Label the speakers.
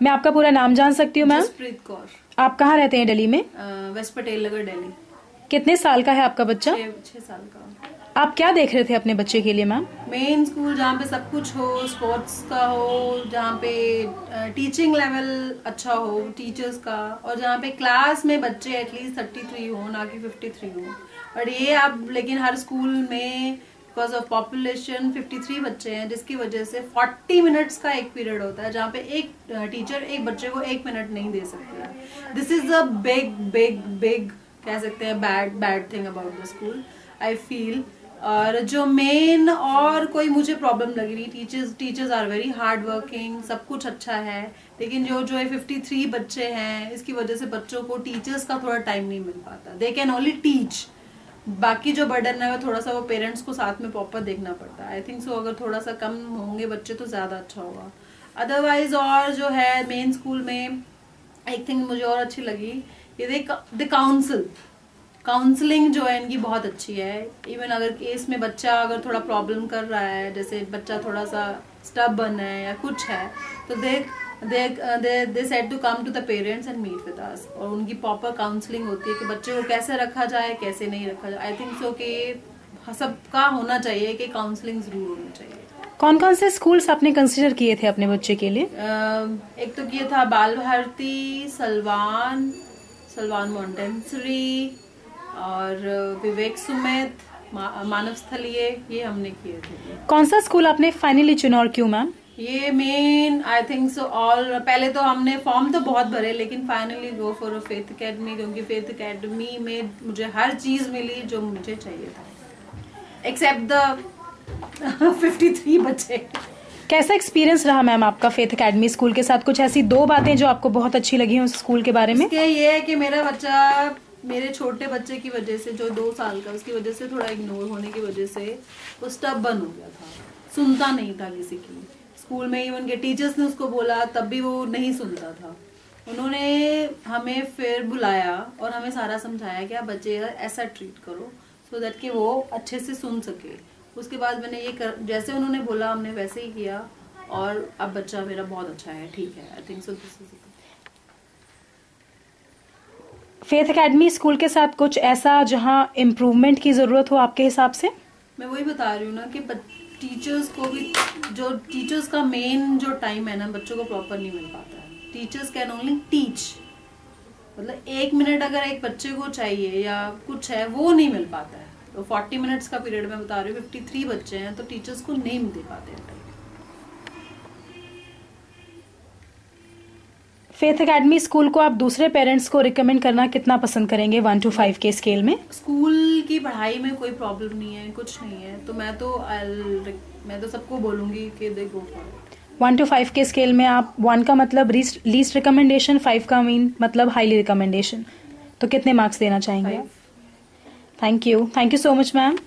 Speaker 1: मैं आपका पूरा नाम जान सकती हूँ मैम
Speaker 2: जसप्रीत कौर।
Speaker 1: आप कहाँ रहते हैं दिल्ली में?
Speaker 2: वेस्ट पटेल नगर दिल्ली।
Speaker 1: कितने साल का है आपका बच्चा?
Speaker 2: छः छः साल का।
Speaker 1: आप क्या देख रहे थे अपने बच्चे के लिए मैम
Speaker 2: मेन स्कूल जहाँ पे सब कुछ हो स्पोर्ट्स का हो जहाँ पे टीचिंग लेवल अच्छा हो टीचर्स का और जहाँ पे क्लास में बच्चे एटलीस्ट थर्टी थ्री हो ना कि फिफ्टी थ्री हो। और ये आप लेकिन हर स्कूल में बिकॉज़ ऑफ़ पॉपुलेशन 53 बच्चे हैं, जिसकी वजह से 40 मिनट्स का एक पीरियड होता है, जहाँ पे एक टीचर एक बच्चे को एक मिनट नहीं दे सकती this is a big big big कह सकते हैं bad bad thing about the school I feel और जो मेन और कोई मुझे प्रॉब्लम लग रही teachers teachers are very hard working सब कुछ अच्छा है, लेकिन जो जो है फिफ्टी थ्री बच्चे हैं, इसकी वजह से बच्चों को टीचर्स का थोड़ा टाइम नहीं मिल पाता। दे कैन ओनली टीच बाकी जो बर्डन है वो थोड़ा सा वो पेरेंट्स को साथ में प्रॉपर देखना पड़ता है। आई थिंक सो अगर थोड़ा सा कम होंगे बच्चे तो ज़्यादा अच्छा होगा। अदरवाइज़ और जो है मेन स्कूल में एक थिंग मुझे और अच्छी लगी, ये द काउंसिल काउंसलिंग जो है इनकी बहुत अच्छी है। इवन अगर केस में बच्चा अगर थोड़ा प्रॉब्लम कर रहा है, जैसे बच्चा थोड़ा सा स्टब बन है या कुछ है तो they they they said to come to the parents and meet with us और उनकी प्रॉपर काउंसलिंग होती है कि बच्चे को कैसे रखा जाए कैसे नहीं रखा जाए। आई थिंक सो कि सबका होना चाहिए कि काउंसलिंग ज़रूर होनी चाहिए।
Speaker 1: कौन कौन से स्कूल्स आपने कंसिडर किए थे अपने बच्चे के लिए?
Speaker 2: अम, एक तो किया था बाल भारती सलवान सलवान मॉन्टेंसरी और विवेक सुमित मा, मानव स्थलीय ये हमने किए थे।
Speaker 1: कौन सा स्कूल आपने फाइनली चुना और क्यों मैम
Speaker 2: ये main I think so all पहले तो हमने फॉर्म तो बहुत भरे लेकिन finally go for a Faith Academy क्योंकि फेथ अकेडमी में मुझे हर चीज़ मिली जो मुझे चाहिए था। एक्सेप्ट द फिफ्टी थ्री बच्चे
Speaker 1: कैसा एक्सपीरियंस रहा मैम आपका फेथ अकेडमी स्कूल के साथ? कुछ ऐसी दो बातें जो आपको बहुत अच्छी लगी हो उस स्कूल के बारे में?
Speaker 2: ये है कि मेरा बच्चा मेरे छोटे बच्चे की वजह से जो दो साल का उसकी वजह से थोड़ा इग्नोर होने की वजह से वो स्टब बन हो गया था। सुनता नहीं था किसी की। स्कूल में इवन के टीचर्स ने उसको बोला तब भी वो नहीं सुनता था। उन्होंने हमें फिर बुलाया और हमें सारा समझाया कि आप बच्चे ऐसा ट्रीट करो सो so दैट कि वो अच्छे से सुन सके। उसके बाद मैंने ये कर जैसे उन्होंने बोला हमने वैसे ही किया और अब बच्चा मेरा बहुत अच्छा है ठीक है I think so this is
Speaker 1: Faith Academy school के साथ कुछ ऐसा जहाँ इम्प्रूवमेंट की ज़रूरत हो आपके हिसाब से?
Speaker 2: मैं वही बता रही हूँ ना कि टीचर्स को भी, जो टीचर्स का मेन जो टाइम है ना, बच्चों को प्रॉपर नहीं मिल पाता है। टीचर्स कैन ओनली टीच मतलब एक मिनट अगर एक बच्चे को चाहिए या कुछ है, वो नहीं मिल पाता है। तो फोर्टी मिनट्स का पीरियड मैं बता रही हूँ फिफ्टी थ्री बच्चे हैं तो टीचर्स को नहीं दे पाते हैं। time।
Speaker 1: फेथ अकेडमी स्कूल को आप दूसरे पेरेंट्स को रिकमेंड करना कितना पसंद करेंगे वन टू फाइव के स्केल में?
Speaker 2: स्कूल की पढ़ाई में कोई प्रॉब्लम नहीं है कुछ नहीं है। तो मैं तो मैं तो सबको बोलूँगी कि they go for
Speaker 1: one two five के स्केल में आप वन का मतलब लीस्ट रिकमेंडेशन फाइव का मीन मतलब हाईली रिकमेंडेशन तो कितने मार्क्स देना चाहेंगे thank you thank you so much ma'am